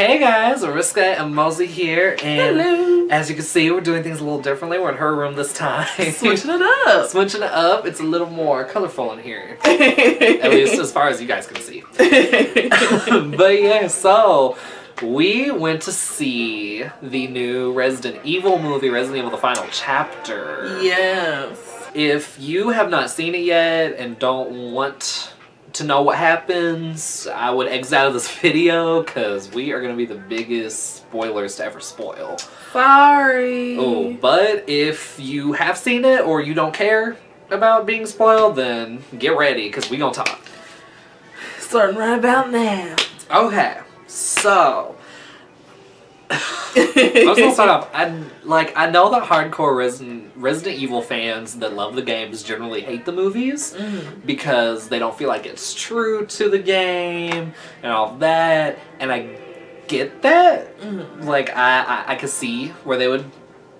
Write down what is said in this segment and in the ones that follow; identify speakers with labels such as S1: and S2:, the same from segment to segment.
S1: Hey guys, Risqué and Mosey here, and
S2: Hello.
S1: as you can see, we're doing things a little differently. We're in her room this time.
S2: Switching it up.
S1: Switching it up. It's a little more colorful in here, at least as far as you guys can see. but yeah, so we went to see the new Resident Evil movie, Resident Evil: The Final Chapter.
S2: yes.
S1: If you have not seen it yet and don't want to know what happens, I would exit out of this video because we are going to be the biggest spoilers to ever spoil.
S2: Sorry.
S1: Oh, but if you have seen it or you don't care about being spoiled, then get ready because we going to talk.
S2: Starting right about now.
S1: Okay, so I was gonna start off. I like I know that hardcore Resident Resident Evil fans that love the games generally hate the movies
S2: Mhm.
S1: because they don't feel like it's true to the game and all that. And I get that.
S2: Mhm.
S1: Like I I, I could see where they would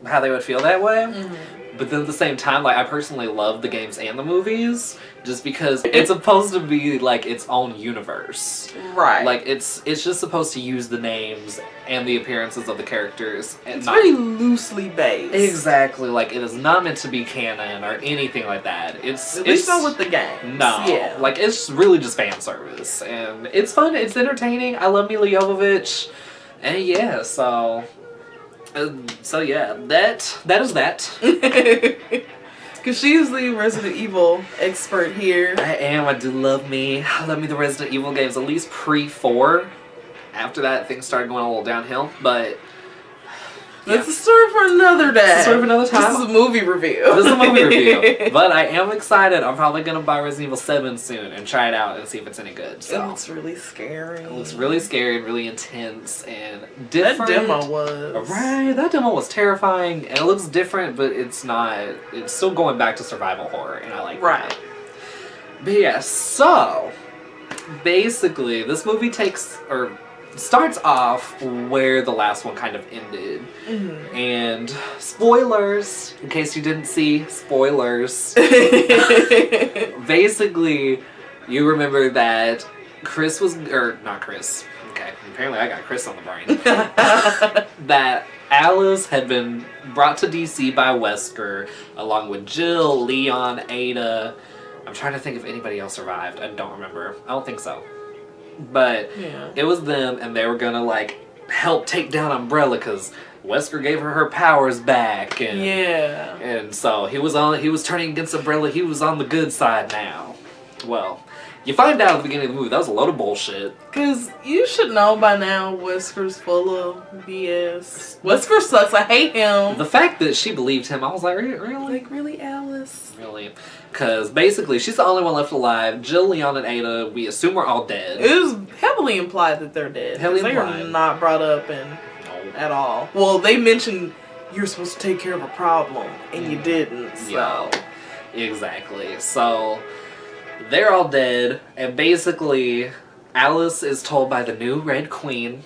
S1: how they would feel that way.
S2: Mhm.
S1: But then at the same time, like I personally love the games and the movies just because it's supposed to be like its own universe.
S2: Right.
S1: Like it's it's just supposed to use the names and the appearances of the characters and
S2: it's
S1: not
S2: very loosely based.
S1: exactly like it is not meant to be canon or anything like that. It's
S2: At
S1: it's
S2: least not with the games.
S1: no,
S2: Yeah.
S1: like it's really just fan service and it's fun. It's entertaining. I love Milla Jovovich, and yeah, so uh, so yeah, that that is that.
S2: Because she's the Resident Evil expert here.
S1: I am. I do love me. I love me the Resident Evil games, at least pre four. After that, things started going a little downhill, but
S2: That's a story for another day.
S1: It's a story for another time.
S2: This is a movie review.
S1: this is a movie review. But I am excited. I'm probably gonna buy Resident Evil Seven soon and try it out and see if it's any good.
S2: It
S1: So
S2: looks really scary.
S1: it looks really scary and really intense and
S2: That
S1: different.
S2: demo was.
S1: Right, that demo was terrifying, and it looks different, but it's not. It's still going back to survival horror, and I like
S2: Right.
S1: that. But yeah, so basically, this movie takes or starts off where the last one kind of ended,
S2: Mhm.
S1: and spoilers in case you didn't see spoilers. basically, you remember that Chris was or not Chris. Okay, apparently I got Chris on the brain. that Alice had been brought to DC by Wesker, along with Jill, Leon, Ada. I'm trying to think if anybody else survived. I don't remember. I don't think so. But
S2: yeah.
S1: it was them, and they were gonna like help take down Umbrella because Wesker gave her her powers back, and
S2: Yeah.
S1: and so he was on. He was turning against Umbrella. He was on the good side now. Well, you find out at the beginning of the movie that was a load of bullshit.
S2: Cause you should know by now Wesker's full of BS. Wesker sucks. I hate him.
S1: The fact that she believed him, I was like, really,
S2: like really, Alice.
S1: really, because basically she's the only one left alive. Jill, Leon, and Ada, we assume we're all dead.
S2: It was heavily implied that they're dead. 'cause
S1: Heavily
S2: they
S1: implied.
S2: are not brought up in
S1: No.
S2: at all. Well, they mentioned you're supposed to take care of a problem, and you mm. didn't. So.
S1: Yeah. Exactly. So they're all dead, and basically Alice is told by the new Red Queen.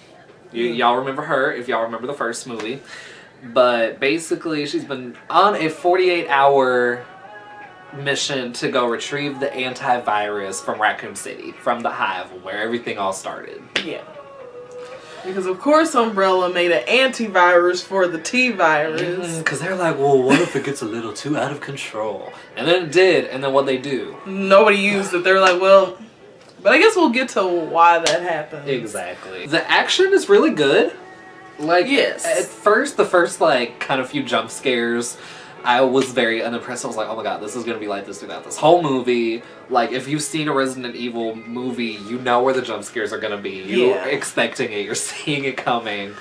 S1: You,
S2: Mm.
S1: Y'all remember her if y'all remember the first movie. But basically, she's been on a 48 hour mission to go retrieve the antivirus from Raccoon City, from the hive, where everything all started.
S2: Yeah. Because of course Umbrella made an antivirus for the T virus.
S1: Because they're like, well, what if it gets a little too out of control? And then it did, and then what they do?
S2: Nobody used it. They're like, well, but I guess we'll get to why that happened.
S1: Exactly. The action is really good. Like
S2: Yes.
S1: at first, the first like kind of few jump scares, I was very unimpressed. I was like, oh my god, this is gonna be like this throughout this whole movie. Like if you've seen a Resident Evil movie, you know where the jump scares are gonna be. You're expecting it. You're seeing it coming.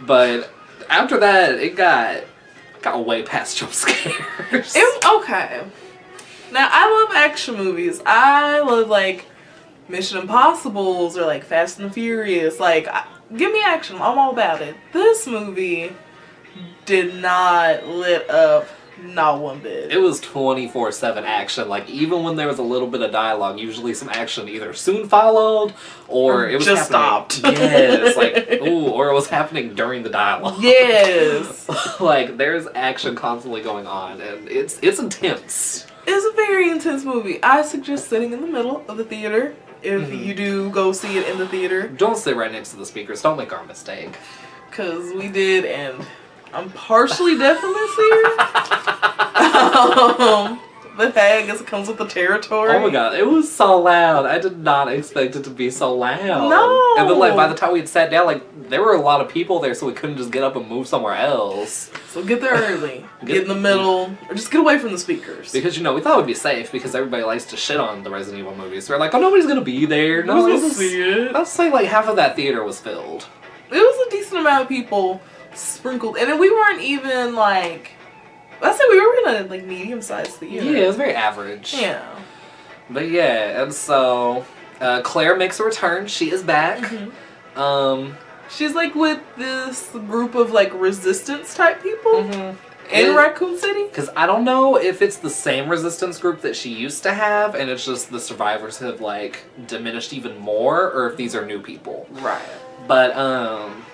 S1: But after that, it got got way past jump scares.
S2: It, okay. Now I love action movies. I love like Mission Impossible's or like Fast and Furious. Like, I, give me action. I'm all about it. This movie did not lit up not one bit.
S1: It was 24 7 action. Like, even when there was a little bit of dialogue, usually some action either soon followed or it was
S2: just
S1: happening-
S2: stopped.
S1: Yes, like, ooh, or it was happening during the dialogue.
S2: yes.
S1: like, there's action constantly going on, and it's it's intense.
S2: It's a very intense movie. I suggest sitting in the middle of the theater if
S1: Mhm.
S2: you do go see it in the theater.
S1: Don't sit right next to the speakers. Don't make our mistake.
S2: Because we did, and I'm partially deaf in this ear. um, but hey, I guess it comes with the territory.
S1: Oh my god, it was so loud. I did not expect it to be so loud.
S2: No.
S1: And then, like, by the time we had sat down, like, there were a lot of people there, so we couldn't just get up and move somewhere else.
S2: So get there early.
S1: Get-
S2: Get in the middle, or just get away from the speakers.
S1: Because, you know, we thought it would be safe because everybody likes to shit on the Resident Evil movies. So we're like, oh, nobody's gonna be there. No,
S2: Who's gonna see it?
S1: I'd say, like, half of that theater was filled.
S2: It was a decent amount of people sprinkled, and then we weren't even like. I said we were in a like medium sized theater.
S1: Yeah, it was very average.
S2: Yeah.
S1: But yeah, and so uh, Claire makes a return. She is back.
S2: Mhm.
S1: Um,
S2: She's like with this group of like resistance type people
S1: mhm.
S2: in
S1: And-
S2: Raccoon City.
S1: Because I don't know if it's the same resistance group that she used to have, and it's just the survivors have like diminished even more, or if these are new people.
S2: Right.
S1: But um,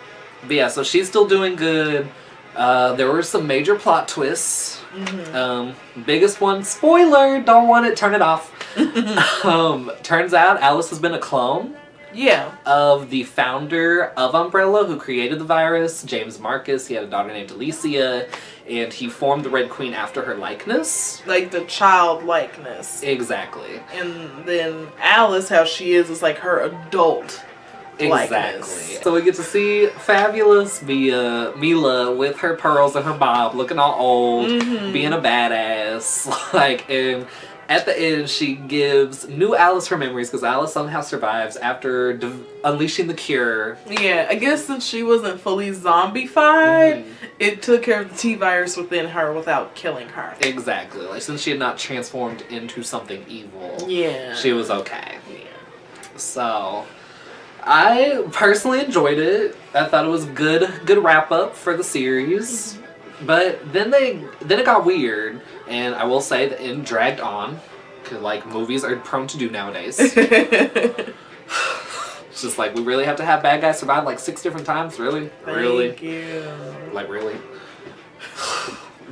S1: but yeah, so she's still doing good. Uh, there were some major plot twists.
S2: Mm-hmm.
S1: Um, biggest one, spoiler, don't want it, turn it off. um, turns out Alice has been a clone
S2: yeah.
S1: of the founder of Umbrella who created the virus, James Marcus. He had a daughter named Alicia, and he formed the Red Queen after her likeness.
S2: Like the child likeness.
S1: Exactly.
S2: And then Alice, how she is, is like her adult.
S1: Exactly.
S2: likeness.
S1: So we get to see fabulous Mia, Milla with her pearls and her bob, looking all old,
S2: Mhm.
S1: being a badass. Like, and at the end, she gives new Alice her memories because Alice somehow survives after de- unleashing the cure.
S2: Yeah, I guess since she wasn't fully zombified,
S1: Mhm.
S2: it took care of the T virus within her without killing her.
S1: Exactly. Like, since she had not transformed into something evil,
S2: Yeah.
S1: she was okay.
S2: Yeah.
S1: So, I personally enjoyed it. I thought it was good, good wrap up for the series. But then they, then it got weird, and I will say that it dragged on, 'cause, like movies are prone to do nowadays. it's just like we really have to have bad guys survive like six different times, really, really,
S2: you.
S1: like really.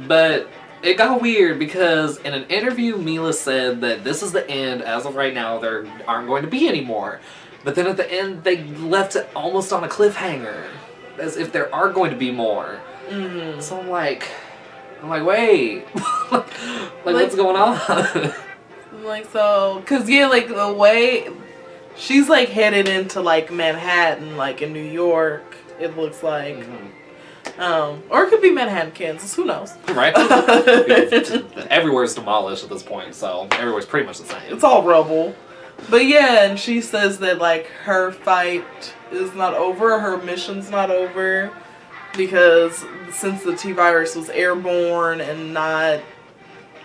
S1: But it got weird because in an interview, Milla said that this is the end. As of right now, there aren't going to be any more. But then at the end, they left it almost on a cliffhanger, as if there are going to be more.
S2: Mm.
S1: So I'm like, I'm like, wait, like, what's going on?
S2: Like so, cause yeah, like the way she's like headed into like Manhattan, like in New York. It looks like,
S1: Mhm.
S2: um, or it could be Manhattan, Kansas. Who knows?
S1: right? Everywhere's demolished at this point, so everywhere's pretty much the same.
S2: It's all rubble. But yeah, and she says that like her fight is not over, her mission's not over because since the T virus was airborne and not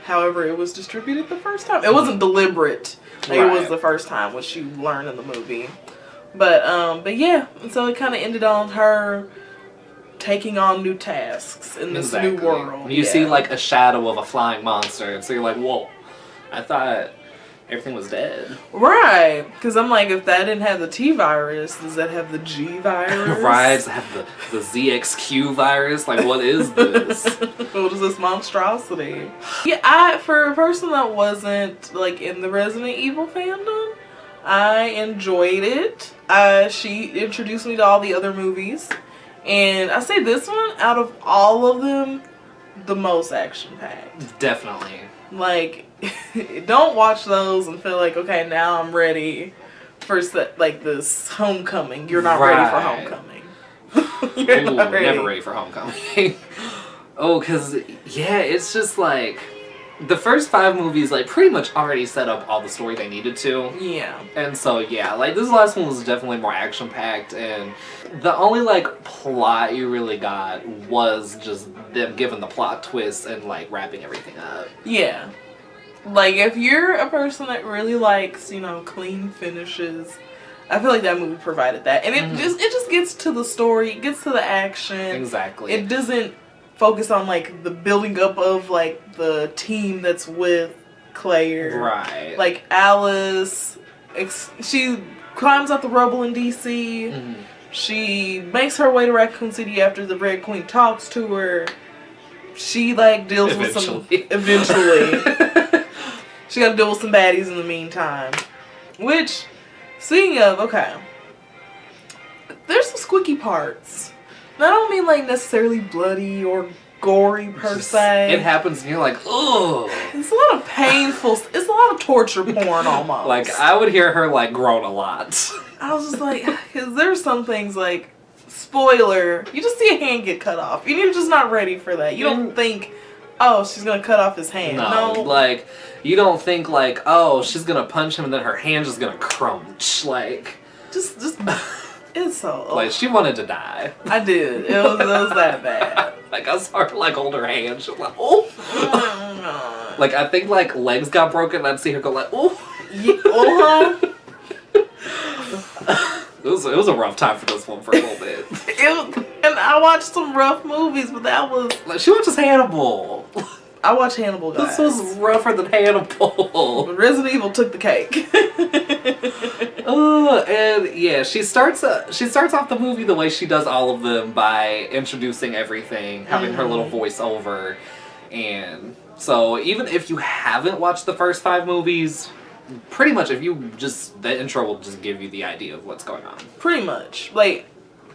S2: however it was distributed the first time. It wasn't deliberate. Like it was the first time which you learn in the movie. But um but yeah, and so it kind of ended on her taking on new tasks in this new
S1: Exactly.
S2: world.
S1: You see like a shadow of a flying monster, and so you're like, whoa, I thought everything was dead.
S2: Right, because I'm like, if that didn't have the T virus, does that have the G virus?
S1: Right, does have the, the ZXQ virus. Like, what is this?
S2: what is this monstrosity? Yeah, I for a person that wasn't like in the Resident Evil fandom, I enjoyed it. Uh, she introduced me to all the other movies, and I say this one out of all of them, the most action packed.
S1: Definitely.
S2: Like, don't watch those and feel like, okay, now I'm ready for like this homecoming. You're not ready for homecoming. You're
S1: Ooh,
S2: ready.
S1: never ready for homecoming. oh, because, yeah, it's just like. The first five movies, like, pretty much already set up all the story they needed to.
S2: Yeah.
S1: And so yeah, like this last one was definitely more action packed and the only like plot you really got was just them giving the plot twist and like wrapping everything up.
S2: Yeah. Like if you're a person that really likes, you know, clean finishes, I feel like that movie provided that. And it
S1: Mhm.
S2: just it just gets to the story, it gets to the action.
S1: Exactly.
S2: It doesn't focus on like the building up of like the team that's with Claire.
S1: right.
S2: Like Alice ex- she climbs out the rubble in DC.
S1: Mhm.
S2: She makes her way to Raccoon City after the Red Queen talks to her. She like deals with some
S1: Eventually.
S2: eventually. she got to deal with some baddies in the meantime, which Speaking of, okay. There's some squeaky parts. And I don't mean like necessarily bloody or gory per
S1: Just-
S2: se.
S1: It happens and you're like, oh.
S2: It's a lot of painful. It's a lot of torture porn almost.
S1: Like I would hear her like groan a lot.
S2: I was just like, because there's some things like, spoiler, you just see a hand get cut off, and you're just not ready for that. You don't
S1: Mm.
S2: think, oh, she's gonna cut off his hand.
S1: No,
S2: No,
S1: like you don't think like, oh, she's gonna punch him and then her hand's just gonna crunch. Like,
S2: just, just, it's so. old.
S1: like she wanted to die.
S2: I did. It was, it was that bad.
S1: Like I saw her like hold her hand. She was like, oh. Like I think like legs got broken. and I'd see her go like, oh.
S2: Yeah, uh-huh.
S1: It was it was a rough time for this one for a little bit.
S2: It and I watched some rough movies, but that was
S1: Like she watches Hannibal.
S2: I watched Hannibal. Guys.
S1: This was rougher than Hannibal.
S2: But Resident Evil took the cake.
S1: Uh, and yeah, she starts. Uh, she starts off the movie the way she does all of them by introducing everything, having her little voiceover, and so even if you haven't watched the first five movies, pretty much if you just the intro will just give you the idea of what's going on.
S2: Pretty much, like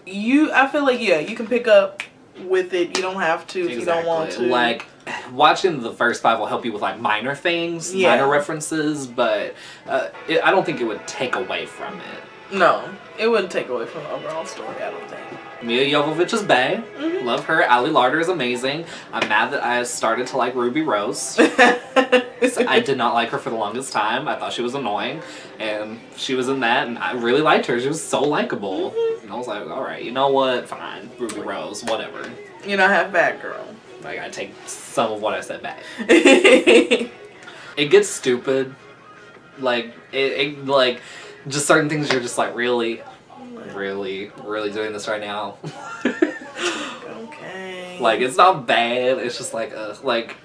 S2: you. I feel like yeah, you can pick up with it. You don't have to if you don't want to.
S1: Like watching the first five will help you with like minor things,
S2: Yeah.
S1: minor references, but uh, it, I don't think it would take away from it.
S2: no, it wouldn't take away from the overall story. I don't think.
S1: Mia Jovovich is bae.
S2: Mhm.
S1: Love her. Ali Larter is amazing. I'm mad that I started to like Ruby Rose. I did not like her for the longest time. I thought she was annoying, and she was in that, and I really liked her. She was so likable, and I was like, all right, you know what? Fine, Ruby Rose, whatever.
S2: you know, half bad girl.
S1: Like I take some of what I said back. It gets stupid. Like it, it like just certain things you're just like really, really, really doing this right now.
S2: okay.
S1: Like it's not bad. It's just like uh, like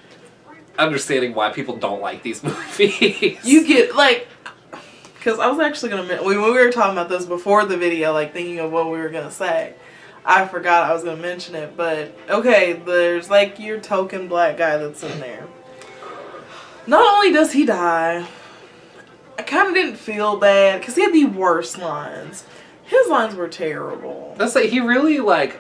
S1: understanding why people don't like these movies.
S2: you get like. Because I was actually gonna when we were talking about this before the video, like thinking of what we were gonna say, I forgot I was gonna mention it. But okay, there's like your token black guy that's in there. Not only does he die, I kind of didn't feel bad because he had the worst lines. His lines were terrible.
S1: That's like he really like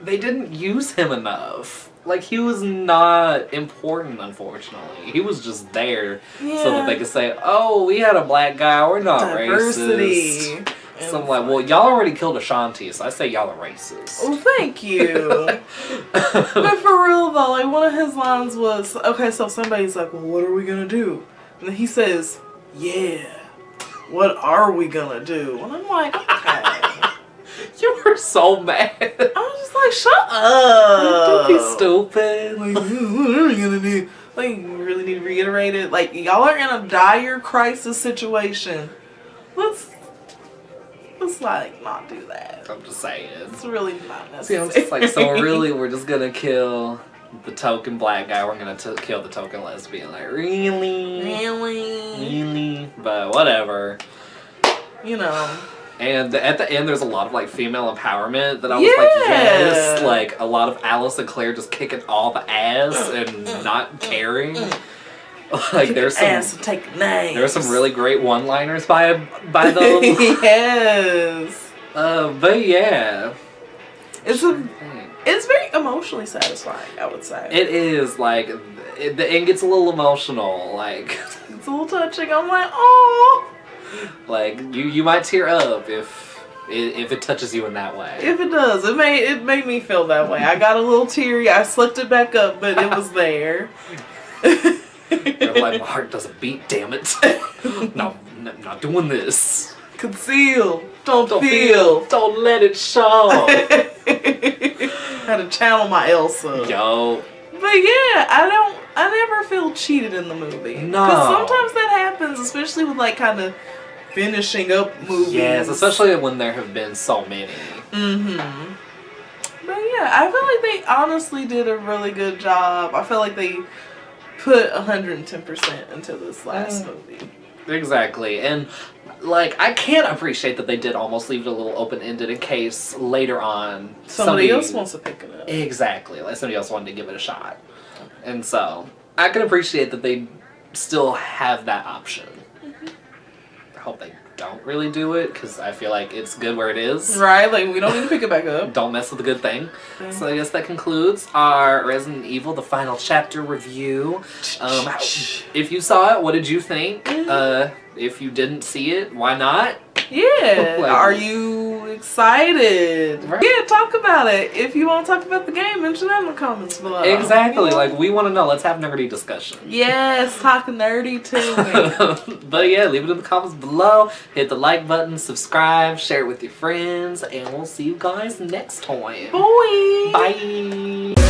S1: they didn't use him enough. Like he was not important, unfortunately. He was just there so that they could say, "Oh, we had a black guy. We're not
S2: diversity.
S1: racist." So I'm like, "Well, y'all already killed Ashanti, so I say y'all are racist."
S2: Oh, thank you. but for real though, like one of his lines was, okay, so somebody's like, well, what are we gonna do? And then he says, yeah, what are we gonna do? And I'm like, okay.
S1: you were so mad.
S2: I was just like, shut up.
S1: Don't be oh. stupid.
S2: Like, what are we gonna do? Like, you really need to reiterate it. Like, y'all are in a dire crisis situation. Let's, let's like not do that.
S1: I'm just saying.
S2: It's really not
S1: See. I'm just like, so really, we're just gonna kill the token black guy. We're gonna t- kill the token lesbian. Like, really,
S2: really,
S1: really, but whatever.
S2: you know.
S1: And at the end, there's a lot of like female empowerment that I was like,
S2: Yeah.
S1: yes, like a lot of Alice and Claire just kicking all the ass and not caring. Like there's some
S2: ass and take names.
S1: there's some really great one-liners by by them.
S2: yes.
S1: uh, but yeah,
S2: It's a it's very emotionally satisfying, I would say.
S1: It is like it, the end gets a little emotional. Like
S2: it's a little touching. I'm like, oh.
S1: like you you might tear up if if it touches you in that way.
S2: If it does, it made it made me feel that way. I got a little teary. I slipped it back up, but it was there.
S1: Like my heart doesn't beat. Damn it! no, n- not doing this.
S2: Conceal. Don't,
S1: Don't
S2: feel.
S1: Don't let it show.
S2: Had to channel my Elsa.
S1: Yo,
S2: But yeah, I don't. I never feel cheated in the movie.
S1: No.
S2: Because sometimes that happens, especially with like kind of finishing up movies.
S1: yes, especially when there have been so many.
S2: Mm-hmm. But yeah, I feel like they honestly did a really good job. I feel like they put 110% into this last
S1: Mm.
S2: movie.
S1: Exactly, and like I can't appreciate that they did almost leave it a little open ended in case later on
S2: Somebody, else wants to pick it up.
S1: Exactly. Like somebody else wanted to give it a shot. And so I can appreciate that they still have that option. I hope they don't really do it because I feel like it's good where it is.
S2: Right, like we don't need to pick it back up.
S1: Don't mess with the good thing. So I guess that concludes our Resident Evil: The Final Chapter review. Um, if you saw it, what did you think? Uh, if you didn't see it, why not?
S2: Yeah.
S1: Like-
S2: Are you excited?
S1: Right.
S2: Yeah, talk about it. If you want to talk about the game, mention that in the comments below.
S1: Exactly. Like we want to know. Let's have nerdy discussion.
S2: Yes, talk nerdy to me.
S1: but yeah, leave it in the comments below. Hit the like button, subscribe, share it with your friends, and we'll see you guys next time.
S2: Boy.
S1: Bye.